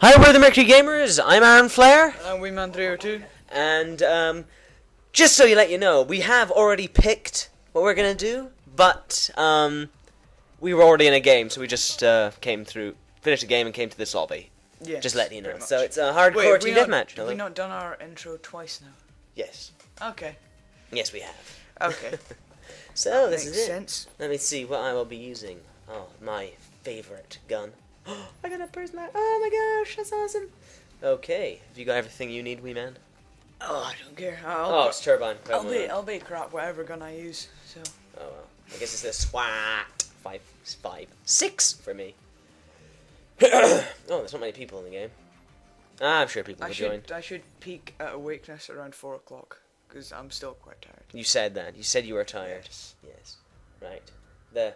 Hi, we're the Mercury Gamers. I'm Aaron Flair, And Weeman 302. and um, just so you let you know, we have already picked what we're gonna do, but um, we were already in a game, so we just uh, came through, finished the game, and came to this lobby. Yes. Just letting you know. So it's a hardcore Wait, we team not- deathmatch. Have we not done our intro twice now? Yes, Okay. yes, we have. Okay. So this Makes is it. sense. Let me see what I will be using. Oh, my favorite gun. I got a person. Oh my gosh, that's awesome. Okay, have you got everything you need, wee man? Oh, I don't care. I'll, Oh, it's turbine. I'll be. I'll be crap whatever gun I use. So Oh well. I guess it's the SWAT. Five, five, six for me. oh, there's not many people in the game. Ah, I'm sure people I will should join. I should peak at awakeness around four o'clock because I'm still quite tired. You said that. You said you were tired. Yes. Yes. Right. The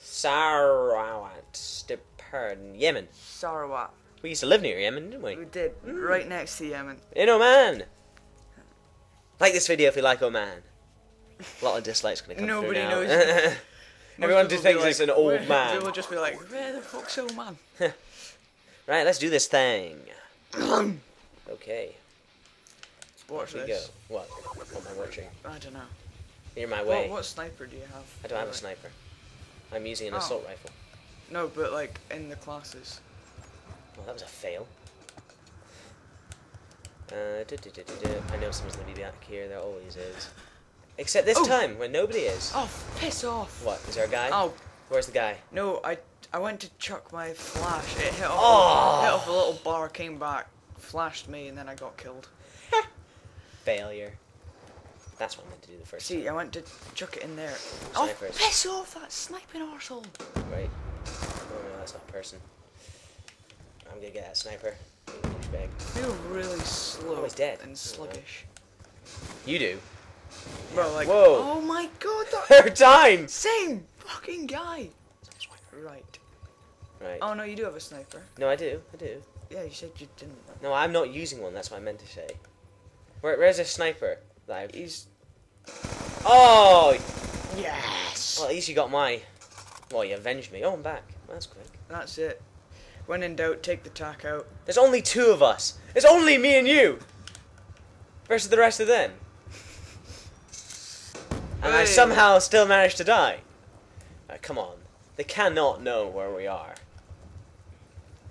Sarawat Stepard Yemen. Sarawak. We used to live near Yemen, didn't we? We did Mm. right next to Yemen. In Oman. Like this video if you like Oman. A lot of dislikes gonna come Nobody through now. knows. Everyone just thinks be it's an old man. People will just be like, "Where the fuck's old man?" Right, let's do this thing. Okay. Watch this. go. What? What am I watching? I don't know. You're my way. what sniper do you have? I don't have a sniper. I'm using an Oh. assault rifle. No, but like in the classes. Well, that was a fail. Uh, du- du- du. I know someone's gonna be back here. There always is. Except this Oh. time when nobody is. Oh, piss off! What? Is there a guy? Oh Where's the guy? no, I I went to chuck my flash. It hit off, Oh. hit off a little bar, came back, flashed me, and then I got killed. Failure. That's what I meant to do the first See, I went to chuck it in there. Snipers. Oh, piss off! That sniping arsehole. right? Oh no, that's not a person. I'm gonna get that sniper. Douchebag. Feel really slow Oh, he's dead. and sluggish. You do. Bro, like, Whoa. oh my god, that Third time! same fucking guy. Right. Right. Oh no, you do have a sniper. No, I do. I do. Yeah, you said you didn't. No, I'm not using one. That's what I meant to say. Where, where's a sniper? That I- He's Oh! yes. Well, at least you got my. Well, you avenged me. Oh, I'm back. That's quick. That's it. When in doubt, take the tack out. There's only two of us. It's only me and you. Versus the rest of them. And I somehow still managed to die. Uh, come on. They cannot know where we are.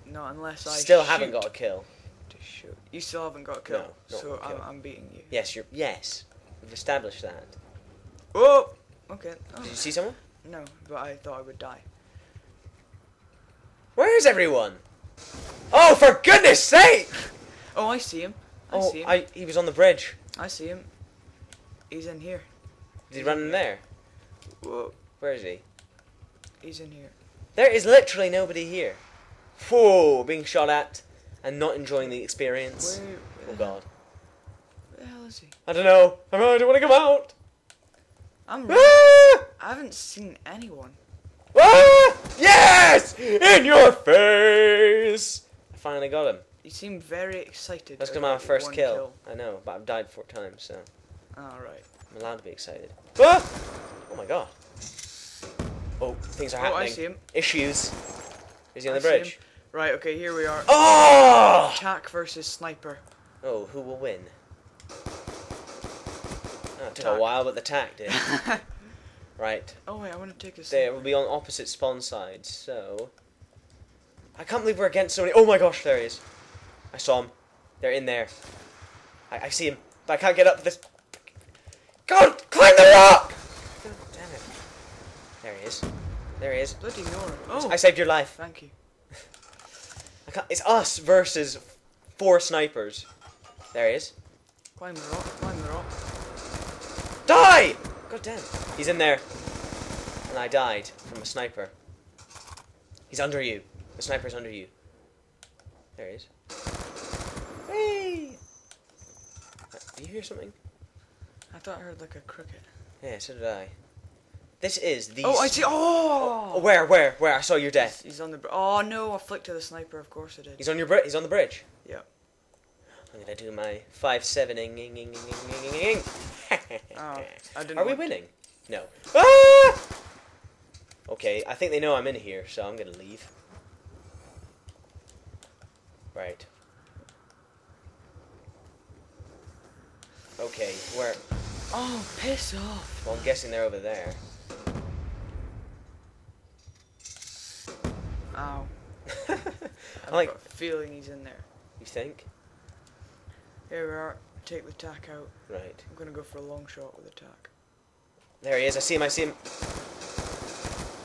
Not unless I Still haven't got a kill. You still haven't got a kill, No, so I'm. I'm beating you. Yes, you're. Yes. We've established that. Oh, okay. Oh, Did you see someone? No, but I thought I would die. Where is everyone? Oh, for goodness sake! Oh, I see him. I oh, see him. I, he was on the bridge. I see him. He's in here. Did he run in there? Whoa, Where is he? he's in here. There is literally nobody here. Whoa, being shot at and not enjoying the experience. Where, Oh god. where the hell is he? I don't know. I don't want to come out. I'm. Ah! I haven't seen anyone. Ah! Yes! In your face! I finally got him. You seem very excited. That's because my first one kill. I know, but I've died four times, so All right. I'm allowed to be excited. Ah! Oh my god. Oh, things are Oh, happening. I see him. Issues. Is he on I the bridge? Right. Okay. Here we are. Oh! Attack versus sniper. Oh, who will win? Oh, it took a while, but the tack did. right. oh wait, I want to take a. They will be on opposite spawn sides, so. I can't believe we're against so many. Oh my gosh, there he is. I saw him. They're in there. I, I see him, but I can't get up this. God, climb the rock! God damn it. There he is. There he is. Bloody Nora. Oh. I saved your life. Thank you. I can't, it's us versus four snipers. There he is. Climb the rock. Climb the rock. Die! God damn. He's in there. And I died from a sniper. He's under you. The sniper's under you. There he is. Hey! Uh, Do you hear something? I thought I heard like a cricket. Yeah, so did I. This is the. Oh, I see. Oh. Oh, where, where, where? I saw your death. He's on the. Oh no! I flicked to the sniper. Of course I did. He's on your bri- He's on the bridge. Yeah. I'm gonna do my five seven ing ing ing ing ing ing ing. Oh, I didn't. Are we winning? No. Ah! Okay, I think they know I'm in here, so I'm gonna leave. Right. Okay, where? Oh, piss off. Well, I'm guessing they're over there. Ow. I like. feeling he's in there. You think? Here we are. Take the tack out. Right. I'm gonna go for a long shot with the tack. There he is. I see him. I see him.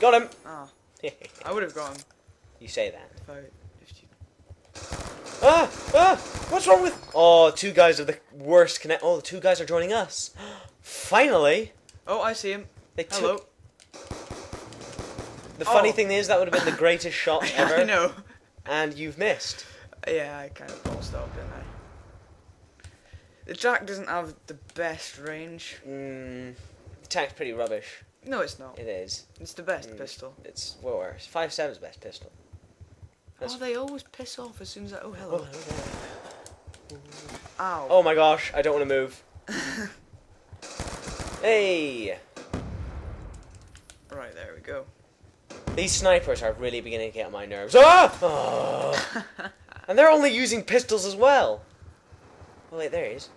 Got him. Ah, I would have got him you say that. if I. If you... Ah! Ah! What's wrong with? Oh, two guys are the worst connect. Oh, the two guys are joining us. Finally, Oh, I see him. they took. Hello. The funny Oh. thing is that would have been the greatest shot ever. I know. and you've missed. Yeah, I kind of ballsed up, didn't I? The Jack doesn't have the best range. Mm, the tack's pretty rubbish. No, it's not. It is. It's the best Mm. pistol. It's well worse. Five seven's best pistol. That's- Oh, they always piss off as soon as I. Oh, Oh, hello. Ow. oh my gosh! I don't want to move. hey, Right, there we go. these snipers are really beginning to get on my nerves. Ah! Oh. and they're only using pistols as well. Oh wait, there he is.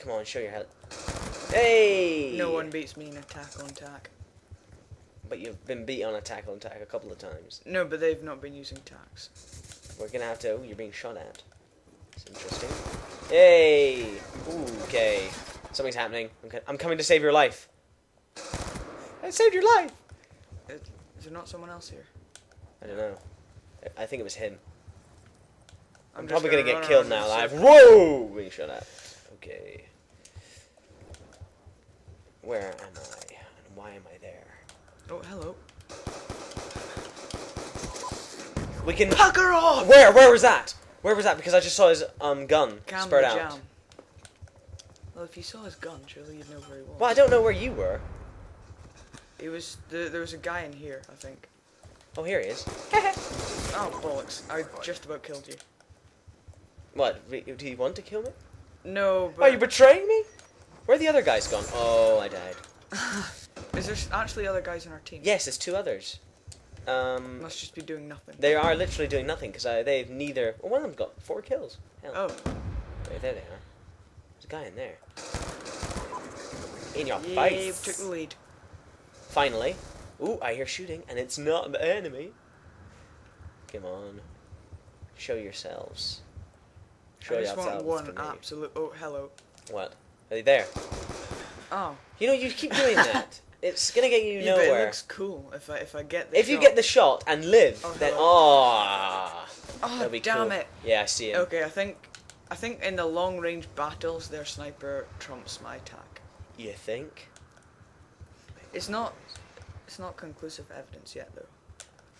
Come on, show your head. Hey! No one beats me in attack on tack. But you've been beat on attack on attack a couple of times. No, but they've not been using tacks. We're gonna have to. Oh, you're being shot at. It's interesting. Hey! Ooh, okay. Something's happening. I'm, I'm coming to save your life. I saved your life! Is, is there not someone else here? I don't know. I- I think it was him. I'm, just probably gonna, get killed now live. Whoa! Being shot at. Okay. Where am I? And why am I there? Oh, hello. We can. Pucker off! Where? Where was that? Where was that? Because I just saw his um gun the out. jam. Well, if you saw his gun, surely you'd know where he was. Well, I don't know where you were. He was. The, there was a guy in here, I think. Oh, here he is. Oh bollocks! I just about killed you. What? Do you want to kill me? No, but Are you betraying me? Where are the other guys gone? Oh, I died. is there actually other guys in our team? Yes, there's two others. Um, Must just be doing nothing. they are literally doing nothing because they've neither. Well, one of them's got four kills. Hell. Oh, Wait, there they are. There's a guy in there. In your we face. took the lead. Finally. Ooh, I hear shooting, and it's not an enemy. Come on. Show yourselves. Show I just want one absolute. Oh, hello. What? Are they there? Oh, You know, you keep doing that. it's gonna get you yeah, but it nowhere. looks cool if I if I get the. If you get the shot and live, Oh, then oh, Oh, damn cool. it. Yeah, I see it. Okay, I think I think in the long range battles, their sniper trumps my attack. You think? It's not. It's not conclusive evidence yet, though.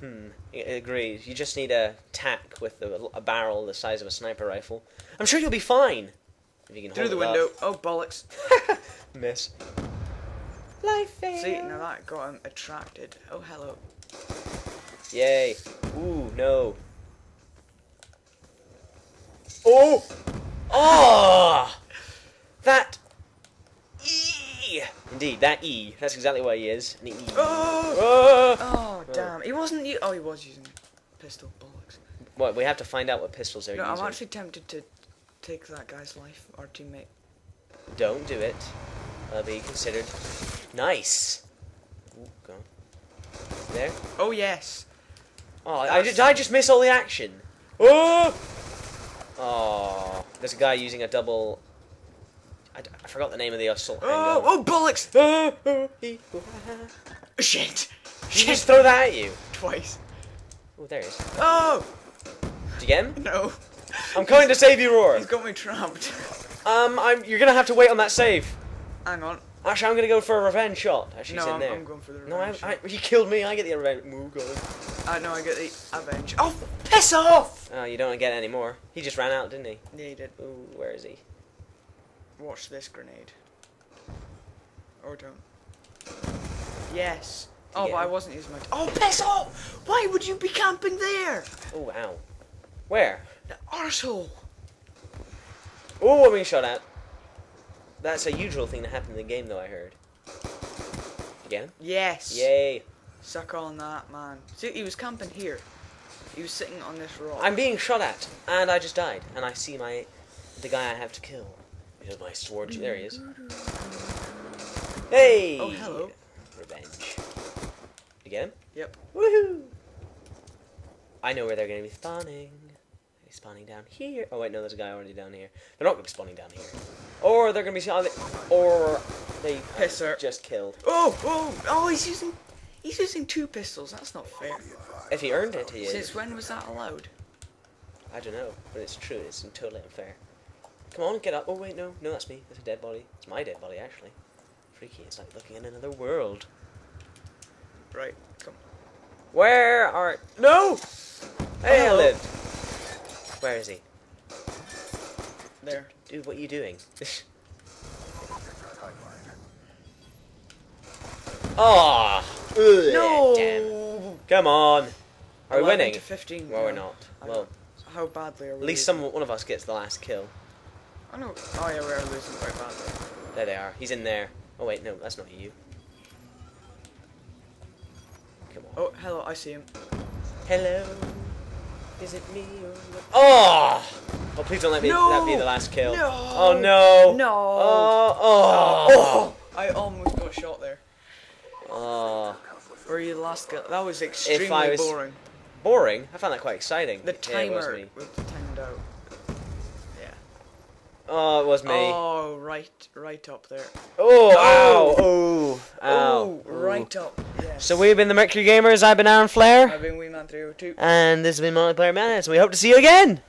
Hmm. I agreed. You just need a tack with a, a barrel the size of a sniper rifle. I'm sure you'll be fine if you can Through the window. up. Oh bollocks! Miss. Life fail. See, now that got him attracted. Oh hello. Yay. Ooh, no. Oh! Oh! That! Indeed, that E. That's exactly where he is. An E. Oh! Oh! Oh damn! He wasn't. U- oh, he was using pistol. Bollocks. What, we have to find out what pistols they're No, I'm actually tempted to take that guy's life, our teammate. Don't do it. That'll be considered nice. Ooh, go. There. Oh yes. Oh, I, did I just miss all the action? Oh! Oh, there's a guy using a double. I, I forgot the name of the assault Oh, oh bollocks! Oh, oh, he- oh, ah. Shit! She just throw that at you. Twice. Oh, there he is. Oh Did you get him? no! I'm coming to save you, Roar. He's got me trapped. Um, I'm. You're gonna have to wait on that save. Hang on. Actually, I'm gonna go for a revenge shot. Actually, no, I'm, there. I'm going for the no, I, revenge. I, he killed me. I get the revenge. God. I know I get the avenge. Oh, piss off! Oh, you don't get any more. He just ran out, didn't he? Yeah, he did. Ooh, where is he? Watch this grenade. Or don't. Yes. Oh, but I wasn't using my. oh, piss off! Why would you be camping there? Oh, wow. Where? The arsehole. Oh, I'm being shot at. That's a usual thing that happened in the game, though. I heard. Again? Yes. Yay! Suck on that, man. See, he was camping here. He was sitting on this rock. I'm being shot at, and I just died. And I see my the guy I have to kill because my sword. Mm-hmm. There he is. Hey. Oh, hello. Revenge. You get him? Yep. Woohoo! I know where they're going to be spawning. They're spawning down here. Oh wait, no, there's a guy already down here. They're not going to be spawning down here. Or they're going to be spawning. Or they Pisser. just killed. Oh, oh, oh! He's using, he's using two pistols. That's not fair. If he earned it, he is. Since when was that allowed? I don't know, but it's true. It's totally unfair. Come on, get up. Oh wait, no, no, that's me. That's a dead body. It's my dead body, actually. Freaky. It's like looking in another world. Right. Come. Where are? No. Hey, I lived. Where is he? There. Dude, what are you doing? Ah. No. Damn. Come on. Are we winning? To Fifteen. Well, we're not. I Well, How badly are we? at least some one of us gets the last kill. Oh no. Oh yeah, we are losing quite badly. There they are. He's in there. Oh wait, no, that's not you. Come on. Oh, hello. I see him. Hello. Is it me or? Oh! Oh, please don't let me that be the last kill. No! Oh no! No. Oh! Oh! Oh! I almost got shot there. Oh. Were you the last guy? That was extremely was- boring. Boring. I found that quite exciting. The Yeah, timer me. was timed out. Yeah. Oh, it was me. Oh, right, right up there. Oh! Ow! Oh! Oh! Ow! Oh, right up. Yes. So we've been the Mercury Gamers. I've been Aaron Flair, I've been Wee Man 302. and this has been Multiplayer Madness. We hope to see you again.